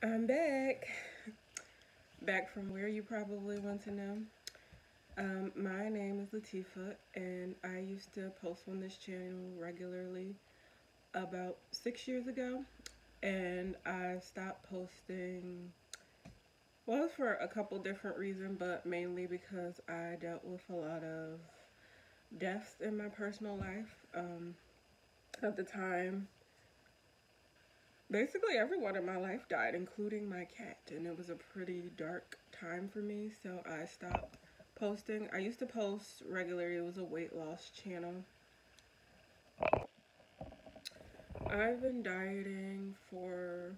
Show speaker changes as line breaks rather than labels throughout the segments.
I'm back. Back from where you probably want to know. Um, my name is Latifah, and I used to post on this channel regularly about six years ago, and I stopped posting. Well, for a couple different reasons, but mainly because I dealt with a lot of deaths in my personal life. Um, at the time, basically everyone in my life died, including my cat, and it was a pretty dark time for me, so I stopped posting. I used to post regularly, it was a weight loss channel. I've been dieting for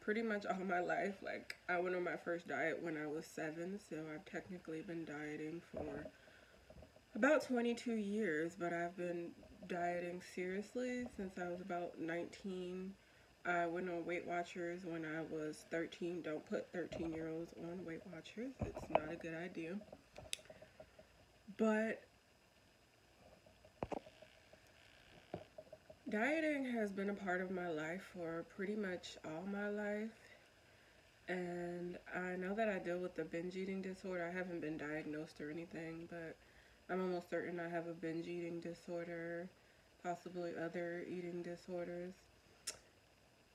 pretty much all my life. Like, I went on my first diet when I was seven, so I've technically been dieting for about 22 years, but I've been dieting seriously since I was about 19 I went on Weight Watchers when I was 13. Don't put 13 year olds on Weight Watchers. It's not a good idea. But dieting has been a part of my life for pretty much all my life. And I know that I deal with the binge eating disorder. I haven't been diagnosed or anything, but I'm almost certain I have a binge eating disorder, possibly other eating disorders.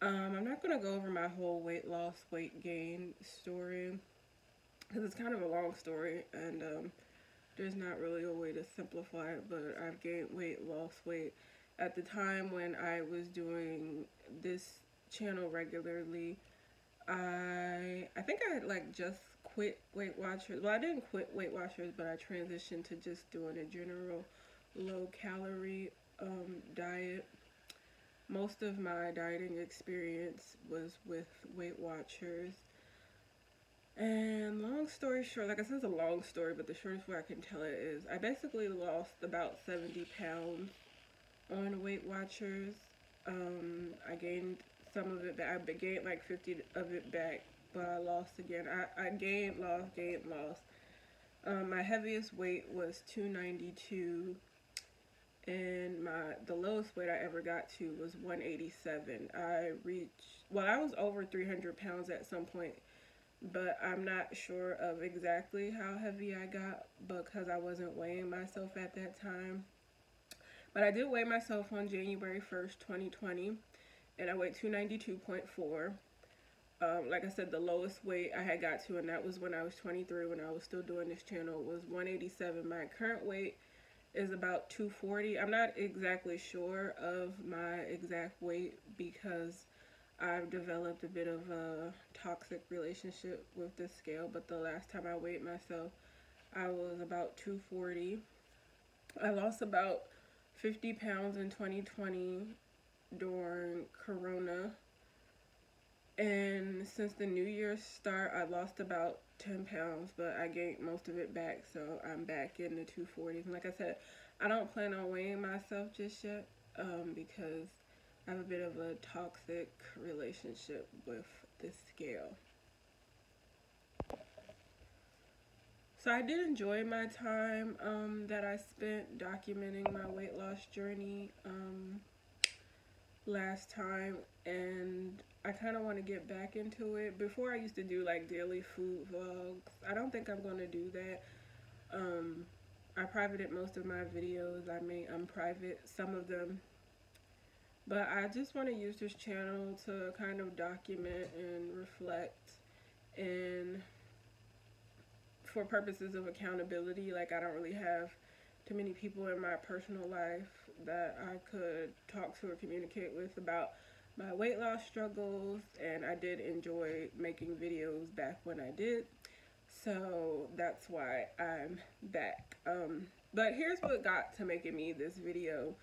Um, I'm not going to go over my whole weight loss, weight gain story because it's kind of a long story and um, there's not really a way to simplify it, but I've gained weight, lost weight. At the time when I was doing this channel regularly, I I think I had like just quit Weight Watchers. Well, I didn't quit Weight Watchers, but I transitioned to just doing a general low calorie um, diet most of my dieting experience was with Weight Watchers. And long story short, like I said, it's a long story, but the shortest way I can tell it is I basically lost about 70 pounds on Weight Watchers. Um, I gained some of it back. I gained like 50 of it back, but I lost again. I, I gained, lost, gained, lost. Um, my heaviest weight was 292 and my the lowest weight I ever got to was 187. I reached well, I was over 300 pounds at some point, but I'm not sure of exactly how heavy I got because I wasn't weighing myself at that time. But I did weigh myself on January 1st, 2020, and I weighed 292.4. Um, like I said, the lowest weight I had got to, and that was when I was 23, when I was still doing this channel, was 187. My current weight is about 240. I'm not exactly sure of my exact weight because I've developed a bit of a toxic relationship with the scale, but the last time I weighed myself, I was about 240. I lost about 50 pounds in 2020 during Corona. And since the New Year's start, I lost about 10 pounds, but I gained most of it back, so I'm back in the 240s. And like I said, I don't plan on weighing myself just yet um, because I have a bit of a toxic relationship with this scale. So I did enjoy my time um, that I spent documenting my weight loss journey um, last time and I kind of want to get back into it. Before I used to do like daily food vlogs. I don't think I'm going to do that. Um, I privated most of my videos. I mean, I'm private some of them. But I just want to use this channel to kind of document and reflect and for purposes of accountability. Like I don't really have too many people in my personal life that I could talk to or communicate with about my weight loss struggles and I did enjoy making videos back when I did. So that's why I'm back. Um, but here's what got to making me this video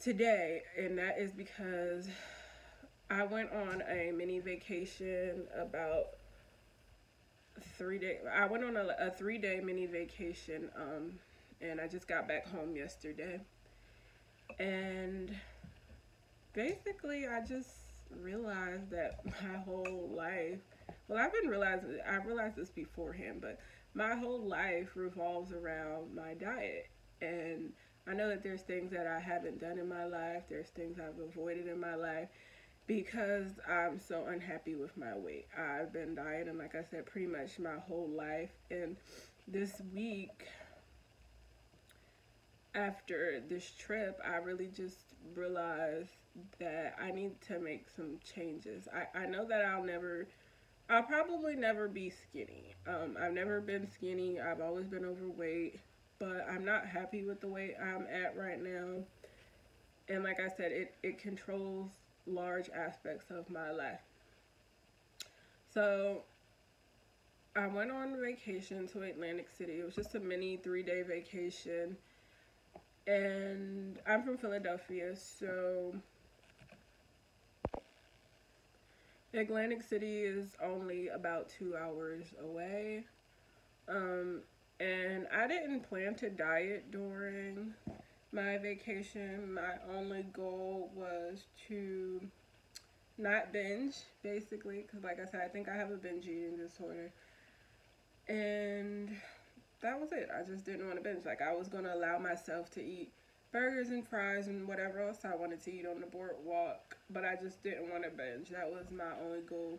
today and that is because I went on a mini vacation about three day I went on a, a three day mini vacation um, and I just got back home yesterday. And basically I just realized that my whole life, well I've been realizing, I realized this beforehand, but my whole life revolves around my diet. And I know that there's things that I haven't done in my life, there's things I've avoided in my life, because I'm so unhappy with my weight. I've been dieting, like I said, pretty much my whole life. And this week, after this trip, I really just realized that I need to make some changes. I, I know that I'll never, I'll probably never be skinny. Um, I've never been skinny. I've always been overweight, but I'm not happy with the weight I'm at right now. And like I said, it, it controls large aspects of my life. So I went on vacation to Atlantic City. It was just a mini three day vacation. And I'm from Philadelphia, so Atlantic City is only about two hours away. Um, and I didn't plan to diet during my vacation, my only goal was to not binge, basically, because like I said, I think I have a binge eating disorder. And that was it. I just didn't want to binge. Like, I was going to allow myself to eat burgers and fries and whatever else I wanted to eat on the boardwalk, but I just didn't want to binge. That was my only goal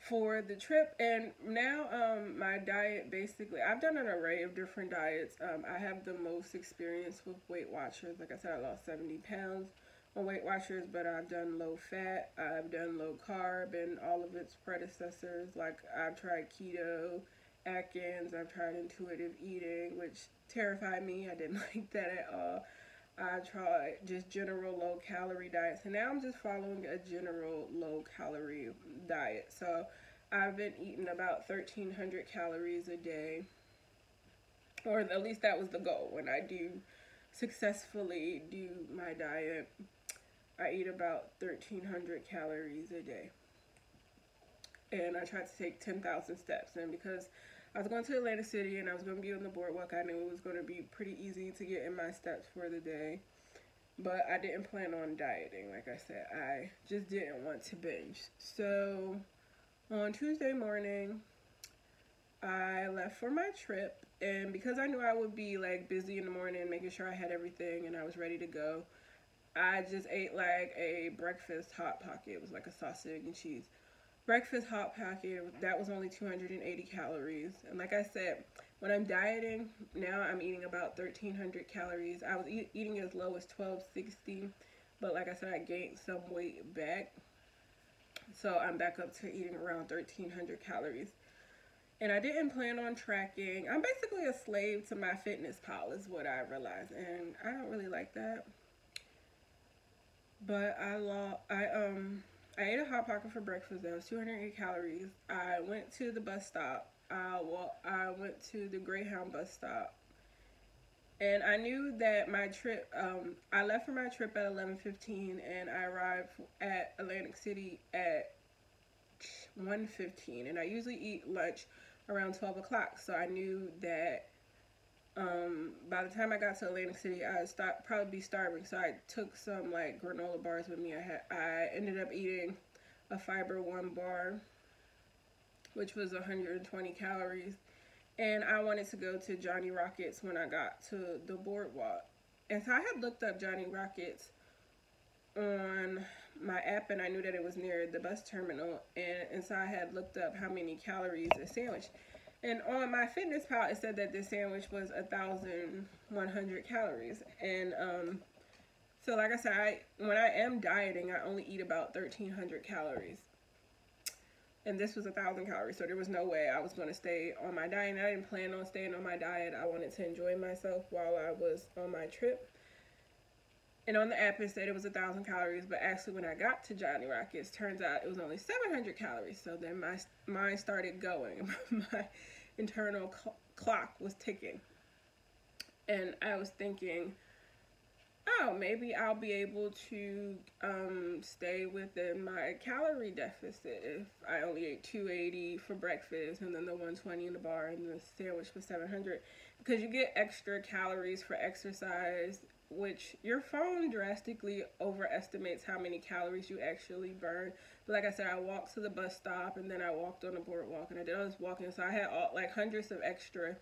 for the trip. And now um, my diet basically I've done an array of different diets. Um, I have the most experience with Weight Watchers. Like I said I lost 70 pounds on Weight Watchers but I've done low fat I've done low carb and all of its predecessors. Like I've tried keto Atkins I've tried intuitive eating which terrified me I didn't like that at all I tried just general low calorie diets and now I'm just following a general low calorie diet. So I've been eating about 1300 calories a day or at least that was the goal when I do successfully do my diet. I eat about 1300 calories a day. And I tried to take 10,000 steps and because I was going to Atlantic City and I was going to be on the boardwalk. I knew it was going to be pretty easy to get in my steps for the day. But I didn't plan on dieting. Like I said, I just didn't want to binge. So on Tuesday morning, I left for my trip. And because I knew I would be like busy in the morning, making sure I had everything and I was ready to go, I just ate like a breakfast hot pocket. It was like a sausage and cheese breakfast hot pocket that was only 280 calories. And like i said when i'm dieting now i'm eating about 1300 calories. I was e eating as low as 1260 but like i said i gained some weight back. So i'm back up to eating around 1300 calories. And i didn't plan on tracking. I'm basically a slave to my fitness pal is what i realized and i don't really like that. But i lost i um I ate a hot pocket for breakfast. That was 208 calories. I went to the bus stop. I well, I went to the Greyhound bus stop, and I knew that my trip. Um, I left for my trip at 11:15, and I arrived at Atlantic City at 1:15. And I usually eat lunch around 12 o'clock, so I knew that um, by the time I got to Atlantic City, I'd stop, probably be starving. So I took some like granola bars with me. I had I ended up eating a fiber one bar, which was 120 calories, and I wanted to go to Johnny Rockets when I got to the boardwalk. And so I had looked up Johnny Rockets on my app and I knew that it was near the bus terminal and, and so I had looked up how many calories a sandwich and on MyFitnessPal, it said that this sandwich was a thousand one hundred calories. And um, so, like I said, I, when I am dieting, I only eat about thirteen hundred calories. And this was a thousand calories, so there was no way I was going to stay on my diet. I didn't plan on staying on my diet. I wanted to enjoy myself while I was on my trip. And on the app, it said it was a thousand calories, but actually, when I got to Johnny Rockets, turns out it was only 700 calories. So then my mind started going. my internal cl clock was ticking, and I was thinking, oh, maybe I'll be able to um, stay within my calorie deficit if I only ate 280 for breakfast and then the 120 in the bar and the sandwich for 700 because you get extra calories for exercise which your phone drastically overestimates how many calories you actually burn. But like I said, I walked to the bus stop and then I walked on the boardwalk and I did all this walking. So I had all, like hundreds of extra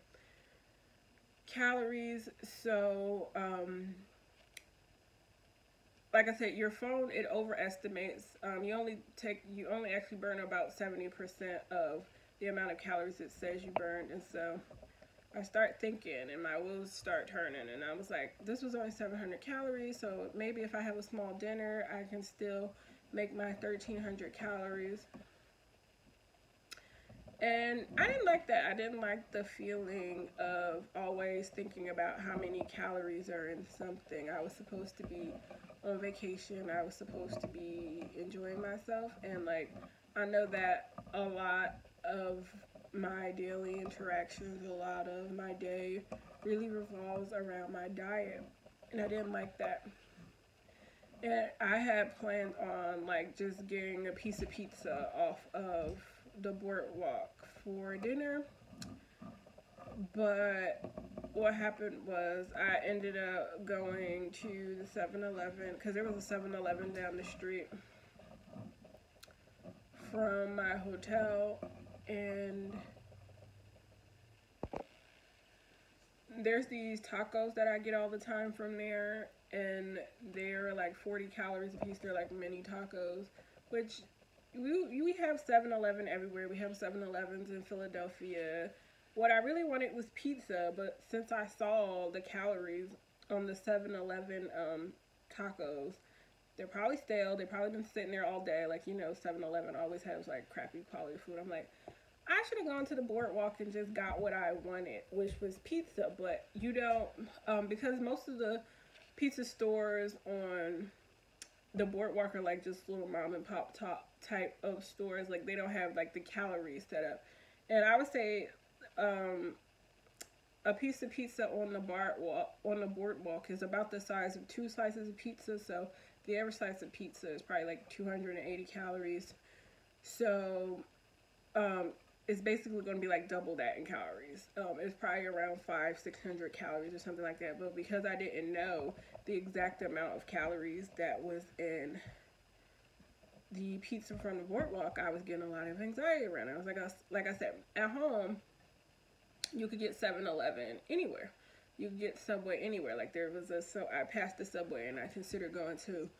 calories. So um, like I said, your phone it overestimates. Um, you only take you only actually burn about seventy percent of the amount of calories it says you burned, and so I start thinking, and my wheels start turning, and I was like, this was only seven hundred calories, so maybe if I have a small dinner, I can still make my thirteen hundred calories. And I didn't like that. I didn't like the feeling of always thinking about how many calories are in something. I was supposed to be on vacation. I was supposed to be enjoying myself. And like, I know that a lot of my daily interactions, a lot of my day really revolves around my diet. And I didn't like that. And I had planned on like just getting a piece of pizza off of the boardwalk for dinner. But what happened was I ended up going to the 7-Eleven because there was a 7-Eleven down the street from my hotel and there's these tacos that I get all the time from there and they're like 40 calories a piece. They're like mini tacos, which we, we have 7-Eleven everywhere. We have 7-Elevens in Philadelphia. What I really wanted was pizza, but since I saw the calories on the 7-Eleven um, tacos, they're probably stale. They've probably been sitting there all day. Like, you know, 7-Eleven always has, like, crappy quality food. I'm like, I should have gone to the boardwalk and just got what I wanted, which was pizza. But you don't, um, because most of the pizza stores on the boardwalk are like just little mom and pop top type of stores. Like they don't have like the calories set up. And I would say um, a piece of pizza on the bar walk, on the boardwalk is about the size of two slices of pizza. So the average slice of pizza is probably like 280 calories. So um, it's basically going to be like double that in calories. Um, it's probably around five, 600 calories or something like that. But because I didn't know the exact amount of calories that was in the pizza from the boardwalk, I was getting a lot of anxiety around it. I was like, I, like I said, at home, you could get 7-Eleven anywhere. You could get Subway anywhere. Like there was a, so I passed the Subway and I considered going to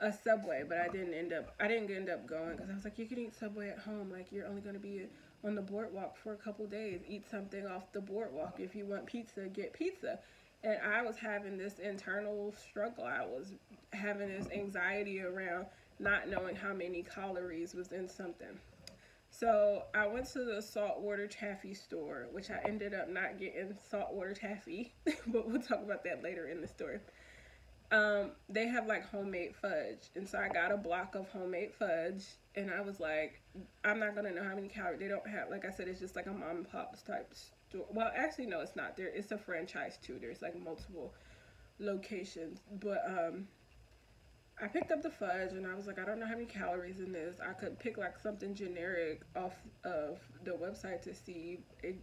a Subway, but I didn't end up, I didn't end up going because I was like, you can eat Subway at home. Like you're only going to be on the boardwalk for a couple days. Eat something off the boardwalk. If you want pizza, get pizza. And I was having this internal struggle. I was having this anxiety around not knowing how many calories was in something. So I went to the saltwater taffy store, which I ended up not getting saltwater taffy, but we'll talk about that later in the story. Um, they have like homemade fudge, and so I got a block of homemade fudge and I was like, I'm not gonna know how many calories. They don't have, like I said, it's just like a mom and pop's type store. Well, actually, no, it's not. There, it's a franchise too. There's like multiple locations, but um, I picked up the fudge and I was like, I don't know how many calories in this. I could pick like something generic off of the website to see,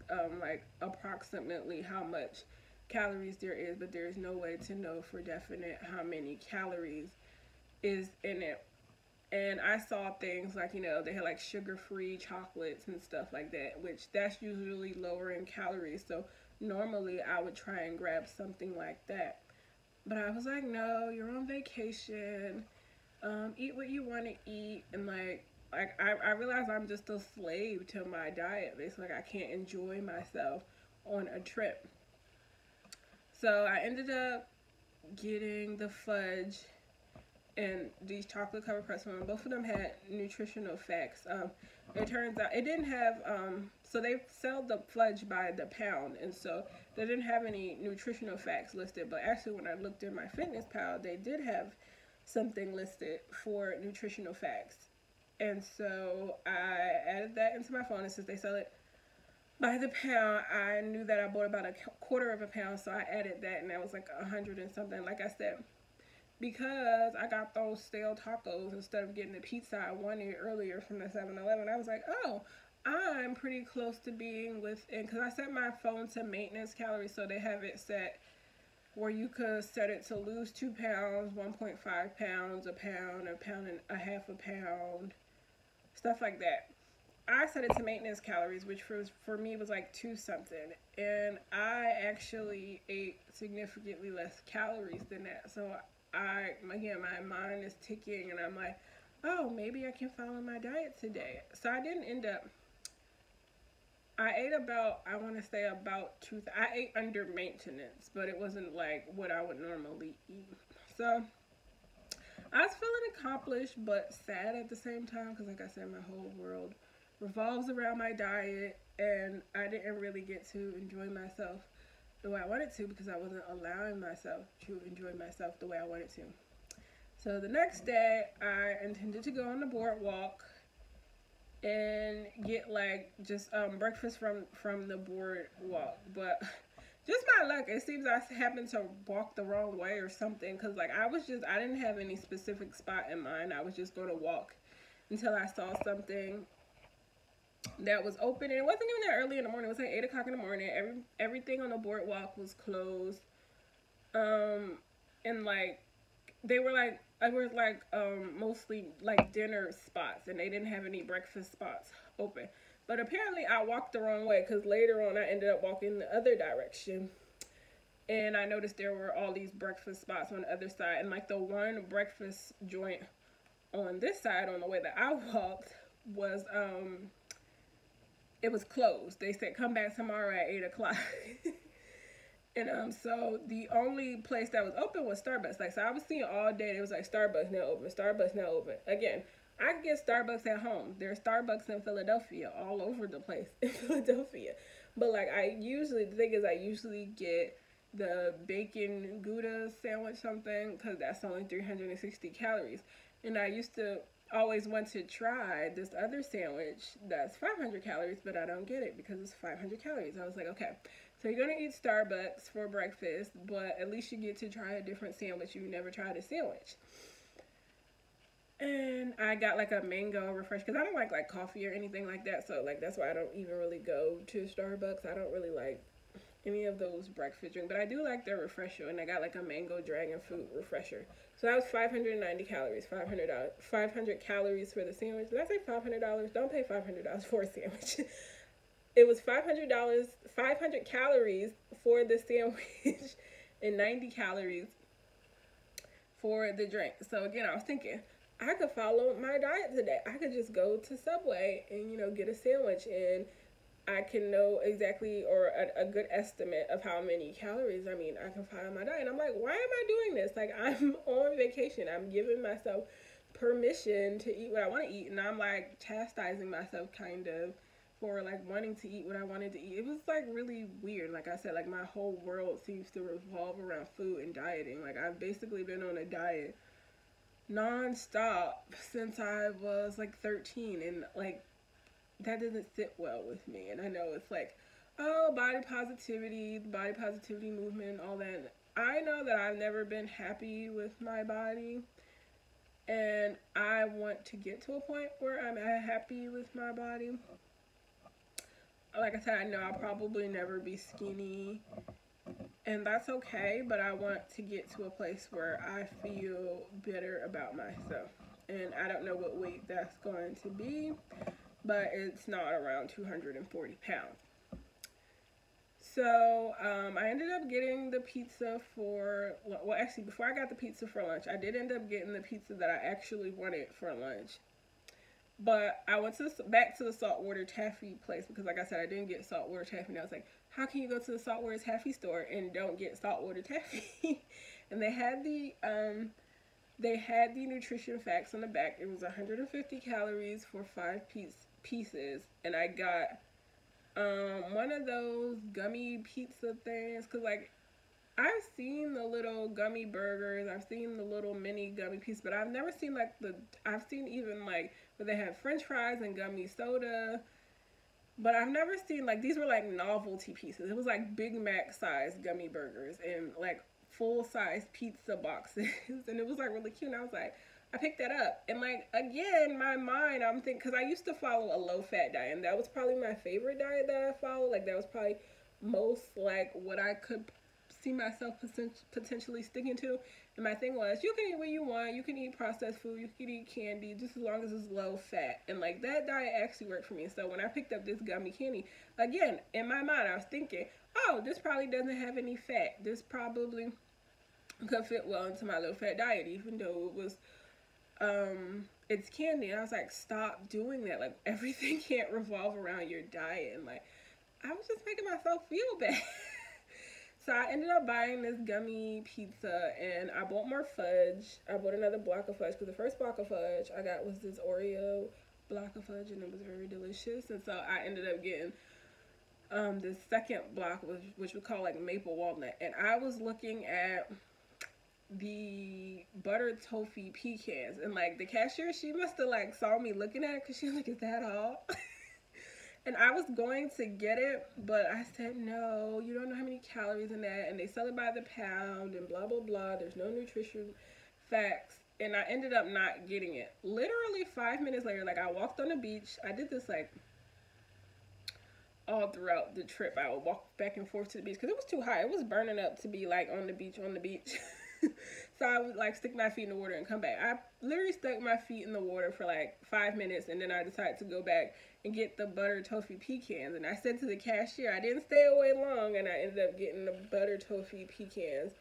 um, like approximately how much calories there is, but there is no way to know for definite how many calories is in it and I saw things like, you know, they had like sugar-free chocolates and stuff like that, which that's usually lower in calories. So normally I would try and grab something like that. But I was like, no, you're on vacation. Um, eat what you want to eat. And like, like I, I realized I'm just a slave to my diet. It's like I can't enjoy myself on a trip. So I ended up getting the fudge and these chocolate covered pretzels. Both of them had nutritional facts. Um, it turns out it didn't have, um, so they sell the fudge by the pound, and so they didn't have any nutritional facts listed. But actually, when I looked in MyFitnessPal, they did have something listed for nutritional facts. And so I added that into my phone, and since they sell it by the pound, I knew that I bought about a quarter of a pound, so I added that, and that was like a hundred and something. Like I said, because I got those stale tacos instead of getting the pizza I wanted earlier from the 7-Eleven. I was like, oh, I'm pretty close to being within, because I set my phone to maintenance calories, so they have it set where you could set it to lose two pounds, 1.5 pounds, a pound, a pound and a half a pound, stuff like that. I set it to maintenance calories, which for, for me was like two something. And I actually ate significantly less calories than that. So I again my mind is ticking and I'm like, oh maybe I can follow my diet today. So I didn't end up I ate about I want to say about two I ate under maintenance, but it wasn't like what I would normally eat. So I was feeling accomplished but sad at the same time because like I said my whole world revolves around my diet and I didn't really get to enjoy myself the way I wanted to because I wasn't allowing myself to enjoy myself the way I wanted to. So the next day, I intended to go on the boardwalk and get like just um, breakfast from from the boardwalk, but just my luck, it seems I happened to walk the wrong way or something because like I was just I didn't have any specific spot in mind. I was just going to walk until I saw something that was open and it wasn't even that early in the morning. It was like eight o'clock in the morning. Every everything on the boardwalk was closed. Um and like they were like I was like um mostly like dinner spots and they didn't have any breakfast spots open. But apparently I walked the wrong way because later on I ended up walking the other direction. And I noticed there were all these breakfast spots on the other side. And like the one breakfast joint on this side on the way that I walked was um it was closed. They said come back tomorrow at eight o'clock. and um, so the only place that was open was Starbucks. Like so, I was seeing all day. It was like Starbucks now open, Starbucks now open. Again, I get Starbucks at home. There's Starbucks in Philadelphia, all over the place in Philadelphia. But like I usually, the thing is, I usually get the bacon gouda sandwich something because that's only 360 calories. And I used to always want to try this other sandwich that's 500 calories, but I don't get it because it's 500 calories. I was like, okay, so you're gonna eat Starbucks for breakfast, but at least you get to try a different sandwich. You've never tried a sandwich. And I got like a mango refresh because I don't like like coffee or anything like that. So like that's why I don't even really go to Starbucks. I don't really like any of those breakfast drinks, but I do like their refresher, and I got like a mango dragon fruit refresher. So that was 590 calories, 500 500 calories for the sandwich. Did I say $500? Don't pay $500 for a sandwich. it was $500, 500 calories for the sandwich, and 90 calories for the drink. So again, I was thinking. I could follow my diet today. I could just go to Subway and you know get a sandwich and I can know exactly or a, a, good estimate of how many calories I mean I can find on my diet. And I'm like, why am I doing this? Like I'm on vacation. I'm giving myself permission to eat what I want to eat and I'm like chastising myself kind of for like wanting to eat what I wanted to eat. It was like really weird. Like I said, like my whole world seems to revolve around food and dieting. Like I've basically been on a diet non-stop since I was like 13 and like that doesn't sit well with me. And I know it's like, oh, body positivity, body positivity movement, all that. I know that I've never been happy with my body. And I want to get to a point where I'm happy with my body. Like I said, I know I'll probably never be skinny. And that's okay, but I want to get to a place where I feel better about myself. And I don't know what weight that's going to be but it's not around 240 pounds. So um, I ended up getting the pizza for, well, actually, before I got the pizza for lunch, I did end up getting the pizza that I actually wanted for lunch. But I went to back to the saltwater taffy place because, like I said, I didn't get saltwater taffy. And I was like, how can you go to the saltwater taffy store and don't get saltwater taffy? and they had the um, they had the nutrition facts on the back. It was 150 calories for five pieces pieces and I got um, one of those gummy pizza things because like I've seen the little gummy burgers I've seen the little mini gummy piece but I've never seen like the I've seen even like where they have french fries and gummy soda but I've never seen like these were like novelty pieces. It was like Big Mac size gummy burgers and like full size pizza boxes and it was like really cute and I was like I picked that up. And like again, my mind, I'm thinking because I used to follow a low fat diet, and that was probably my favorite diet that I followed. Like that was probably most like what I could see myself potentially sticking to. And my thing was, you can eat what you want. You can eat processed food. You can eat candy, just as long as it's low fat. And like that diet actually worked for me. So when I picked up this gummy candy, again in my mind, I was thinking, oh, this probably doesn't have any fat. This probably could fit well into my low fat diet, even though it was um it's candy. And I was like, stop doing that. Like everything can't revolve around your diet. And like I was just making myself feel bad. so I ended up buying this gummy pizza and I bought more fudge. I bought another block of fudge because the first block of fudge I got was this Oreo block of fudge and it was very delicious. And so I ended up getting um the second block which which we call like maple walnut. And I was looking at the butter toffee pecans. And like the cashier she must have like saw me looking at it because she was like is that all? And i was going to get it but i said no you don't know how many calories in that and they sell it by the pound and blah blah blah. There's no nutrition facts. And i ended up not getting it. Literally five minutes later like i walked on the beach. I did this like all throughout the trip. I would walk back and forth to the beach because it was too hot. It was burning up to be like on the beach on the beach so I would like stick my feet in the water and come back. I literally stuck my feet in the water for like five minutes and then I decided to go back and get the butter toffee pecans. And I said to the cashier, I didn't stay away long and I ended up getting the butter toffee pecans.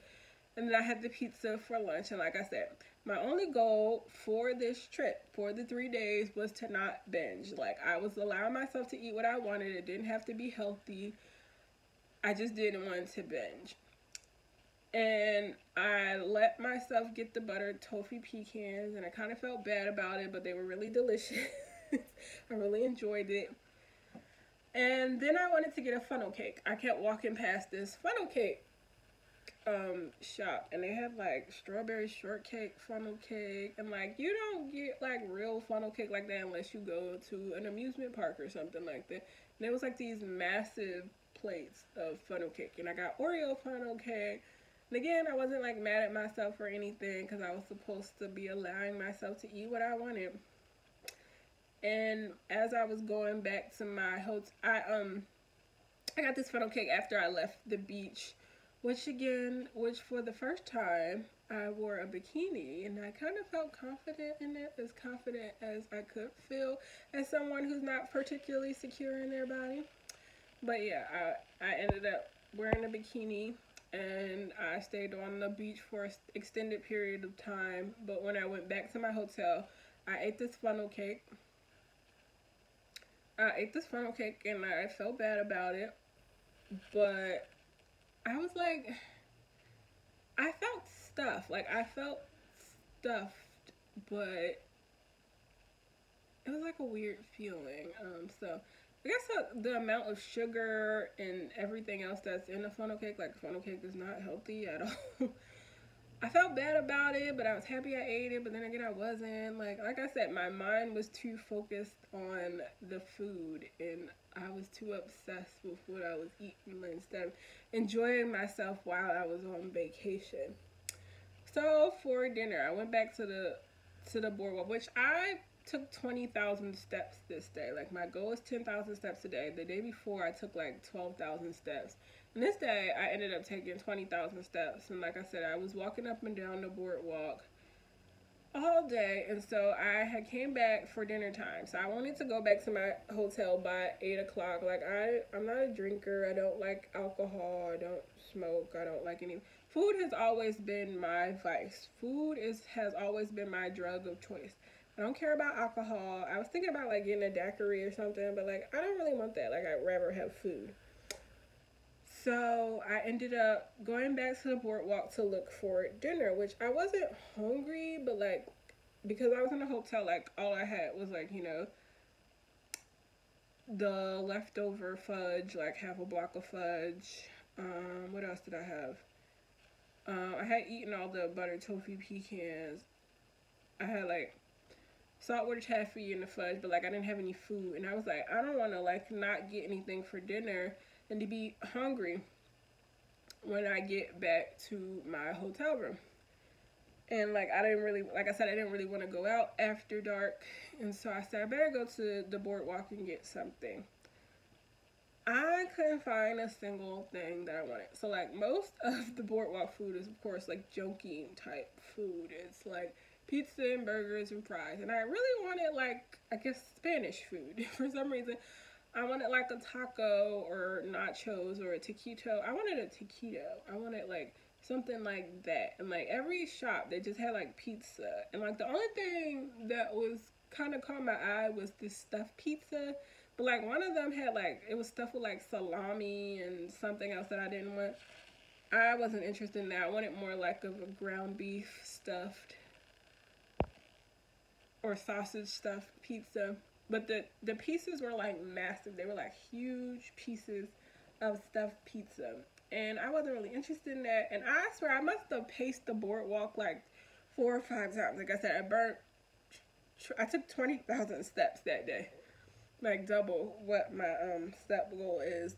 And then I had the pizza for lunch. And like I said, my only goal for this trip, for the three days, was to not binge. Like I was allowing myself to eat what I wanted. It didn't have to be healthy. I just didn't want to binge and I let myself get the buttered toffee pecans and I kind of felt bad about it but they were really delicious. I really enjoyed it. And then I wanted to get a funnel cake. I kept walking past this funnel cake um shop and they have like strawberry shortcake funnel cake and like you don't get like real funnel cake like that unless you go to an amusement park or something like that. And it was like these massive plates of funnel cake and I got Oreo funnel cake and again, I wasn't like mad at myself or anything because I was supposed to be allowing myself to eat what I wanted. And as I was going back to my hotel, I um, I got this funnel cake after I left the beach, which again, which for the first time I wore a bikini, and I kind of felt confident in it, as confident as I could feel as someone who's not particularly secure in their body. But yeah, I I ended up wearing a bikini and I stayed on the beach for an extended period of time. But when I went back to my hotel, I ate this funnel cake. I ate this funnel cake and I felt bad about it. But I was like, I felt stuffed. Like, I felt stuffed, but it was like a weird feeling. Um, so I guess the amount of sugar and everything else that's in a funnel cake, like funnel cake is not healthy at all. I felt bad about it, but I was happy I ate it, but then again I wasn't. Like like I said, my mind was too focused on the food and I was too obsessed with what I was eating instead of enjoying myself while I was on vacation. So for dinner, I went back to the to the boardwalk, which I took 20,000 steps this day. Like my goal is 10,000 steps a day. The day before I took like 12,000 steps. And this day I ended up taking 20,000 steps. And like I said, I was walking up and down the boardwalk all day. And so I had came back for dinner time. So I wanted to go back to my hotel by 8 o'clock. Like I, I'm not a drinker. I don't like alcohol. I don't smoke. I don't like any. Food has always been my vice. Food is has always been my drug of choice. I don't care about alcohol. I was thinking about like getting a daiquiri or something, but like I don't really want that. Like I'd rather have food. So I ended up going back to the boardwalk to look for dinner, which I wasn't hungry, but like because I was in a hotel, like all I had was like, you know, the leftover fudge, like half a block of fudge. Um, what else did I have? Um, I had eaten all the butter toffee pecans. I had like saltwater taffy and the fudge, but like I didn't have any food, and I was like, I don't want to like not get anything for dinner and to be hungry when I get back to my hotel room. And like I didn't really, like I said, I didn't really want to go out after dark, and so I said I better go to the boardwalk and get something. I couldn't find a single thing that I wanted. So like most of the boardwalk food is of course like junky type food. It's like pizza and burgers and fries. And I really wanted like, I guess Spanish food. For some reason, I wanted like a taco or nachos or a taquito. I wanted a taquito. I wanted like something like that. And like every shop, they just had like pizza. And like the only thing that was kind of caught my eye was this stuffed pizza. But like one of them had like, it was stuffed with like salami and something else that I didn't want. I wasn't interested in that. I wanted more like of a ground beef stuffed or sausage stuffed pizza. But the, the pieces were like massive. They were like huge pieces of stuffed pizza and I wasn't really interested in that. And I swear I must have paced the boardwalk like four or five times. Like I said, I burnt. I took twenty thousand steps that day, like double what my um step goal is.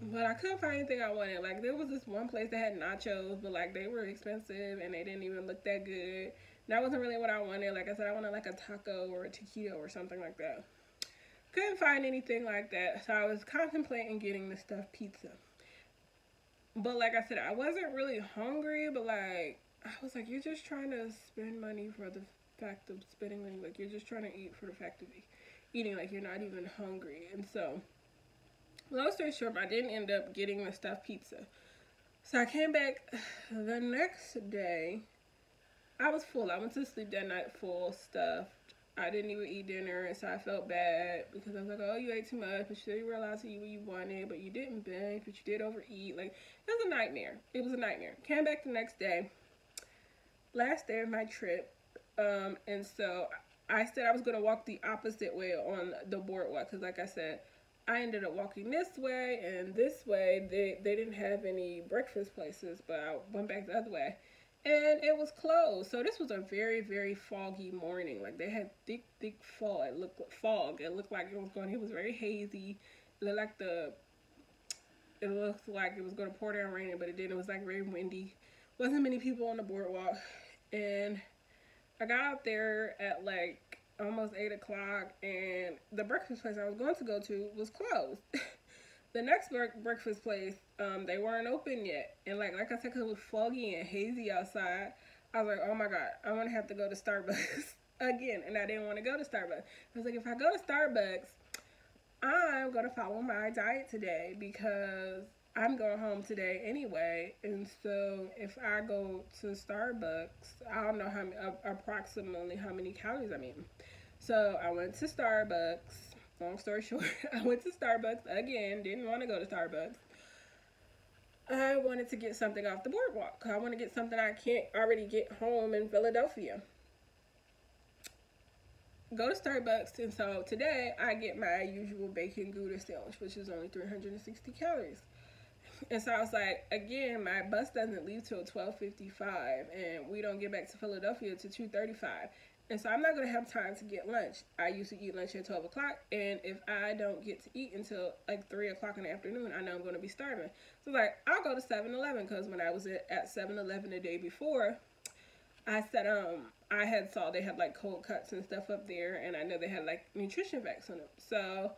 But I couldn't find anything I wanted. Like there was this one place that had nachos, but like they were expensive and they didn't even look that good. That wasn't really what I wanted. Like I said, I wanted like a taco or a taquito or something like that. Couldn't find anything like that, so I was contemplating getting the stuffed pizza. But like I said, I wasn't really hungry, but like I was like, you're just trying to spend money for the fact of spending money. Like you're just trying to eat for the fact of eating. Like you're not even hungry. And so, long story short, I didn't end up getting the stuffed pizza. So I came back the next day. I was full. I went to sleep that night full, stuffed. I didn't even eat dinner, and so I felt bad because I was like, oh, you ate too much, but you were allowed to eat what you wanted, but you didn't binge, but you did overeat. Like, it was a nightmare. It was a nightmare. Came back the next day, last day of my trip, um, and so I said I was going to walk the opposite way on the boardwalk because, like I said, I ended up walking this way, and this way, they, they didn't have any breakfast places, but I went back the other way and it was closed. So this was a very, very foggy morning. Like they had thick, thick fog. It looked like fog. It looked like it was going. It was very hazy. It looked like the. It looked like it was going to pour down raining, but it didn't. It was like very windy. Wasn't many people on the boardwalk, and I got out there at like almost eight o'clock, and the breakfast place I was going to go to was closed. the next breakfast place, um, they weren't open yet. And like like I said, cause it was foggy and hazy outside, I was like, oh my god, I'm gonna have to go to Starbucks again. And I didn't want to go to Starbucks. I was like, if I go to Starbucks, I'm gonna follow my diet today because I'm going home today anyway. And so if I go to Starbucks, I don't know how uh, approximately how many calories I'm eating. So I went to Starbucks long story short, I went to Starbucks again. Didn't want to go to Starbucks. I wanted to get something off the boardwalk. I want to get something I can't already get home in Philadelphia. Go to Starbucks, and so today I get my usual bacon gouda sandwich, which is only 360 calories. And so I was like, again, my bus doesn't leave till 12:55, and we don't get back to Philadelphia till 2:35. And so I'm not going to have time to get lunch. I used to eat lunch at 12 o'clock. And if I don't get to eat until like 3 o'clock in the afternoon, I know I'm going to be starving. So like, I'll go to 7-Eleven because when I was at 7-Eleven the day before, I said, um, I had saw they had like cold cuts and stuff up there. And I know they had like nutrition facts on them. So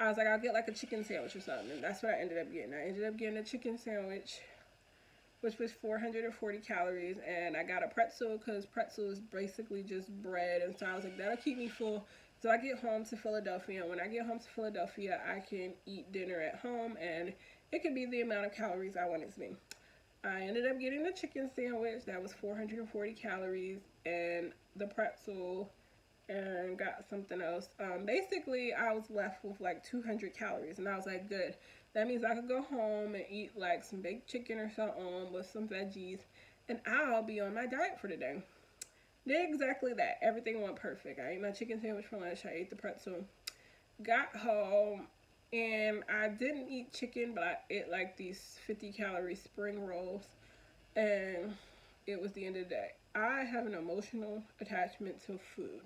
I was like, I'll get like a chicken sandwich or something. And that's what I ended up getting. I ended up getting a chicken sandwich which was 440 calories and I got a pretzel because pretzel is basically just bread and so I was like that'll keep me full. So I get home to Philadelphia And when I get home to Philadelphia I can eat dinner at home and it can be the amount of calories I want it to be. I ended up getting the chicken sandwich that was 440 calories and the pretzel and got something else. Um, basically I was left with like 200 calories and I was like good that means I could go home and eat like some baked chicken or something with some veggies and I'll be on my diet for the day. Did exactly that. Everything went perfect. I ate my chicken sandwich for lunch. I ate the pretzel. Got home and I didn't eat chicken, but I ate like these 50 calorie spring rolls and it was the end of the day. I have an emotional attachment to food.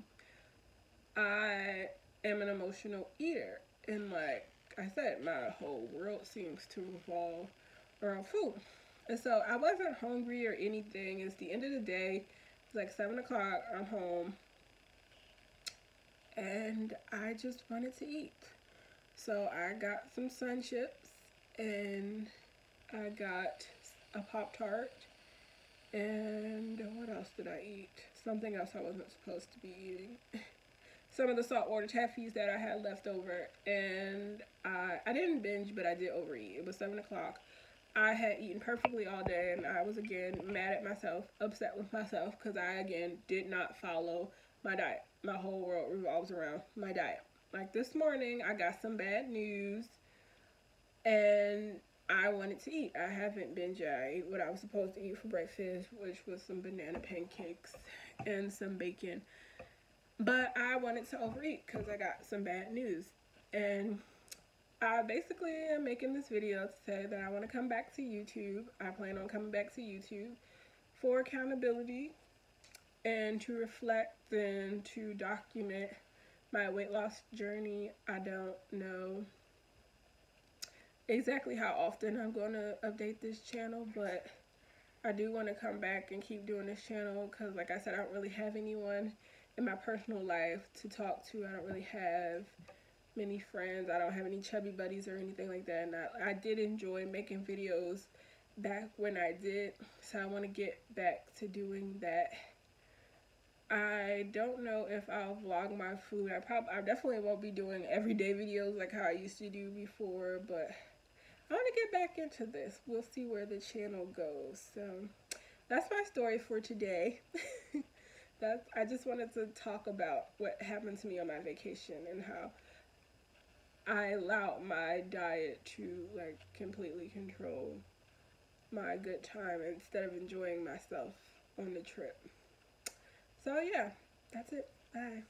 I am an emotional eater and like I said, my whole world seems to revolve around food. And so I wasn't hungry or anything. It's the end of the day. It's like 7 o'clock. I'm home. And I just wanted to eat. So I got some sun chips. And I got a Pop-Tart. And what else did I eat? Something else I wasn't supposed to be eating. some of the saltwater taffies that I had left over. And I, I didn't binge, but I did overeat. It was 7 o'clock. I had eaten perfectly all day and I was again mad at myself, upset with myself because I again did not follow my diet. My whole world revolves around my diet. Like this morning, I got some bad news and I wanted to eat. I haven't binge I what I was supposed to eat for breakfast, which was some banana pancakes and some bacon. But I wanted to overeat because I got some bad news. And I basically am making this video to say that I want to come back to YouTube. I plan on coming back to YouTube for accountability and to reflect and to document my weight loss journey. I don't know exactly how often I'm going to update this channel, but I do want to come back and keep doing this channel because, like I said, I don't really have anyone in my personal life to talk to. I don't really have many friends. I don't have any chubby buddies or anything like that. And I, I did enjoy making videos back when I did, so I want to get back to doing that. I don't know if I'll vlog my food. I probably, I definitely won't be doing everyday videos like how I used to do before, but I want to get back into this. We'll see where the channel goes. So that's my story for today. I just wanted to talk about what happened to me on my vacation and how I allowed my diet to like completely control my good time instead of enjoying myself on the trip. So yeah, that's it. Bye.